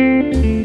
Música